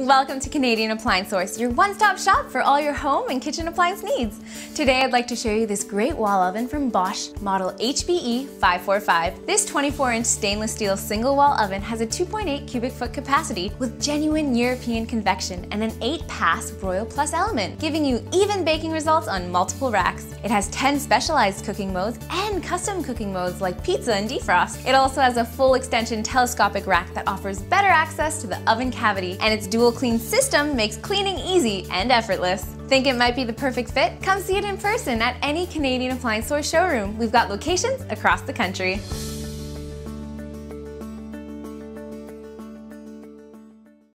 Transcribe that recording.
Welcome to Canadian Appliance Source, your one-stop shop for all your home and kitchen appliance needs. Today I'd like to show you this great wall oven from Bosch, model HBE 545. This 24-inch stainless steel single wall oven has a 2.8 cubic foot capacity with genuine European convection and an 8-pass Royal Plus element, giving you even baking results on multiple racks. It has 10 specialized cooking modes and custom cooking modes like pizza and defrost. It also has a full extension telescopic rack that offers better access to the oven cavity, and its dual clean system makes cleaning easy and effortless. Think it might be the perfect fit? Come see it in person at any Canadian Appliance Store showroom. We've got locations across the country.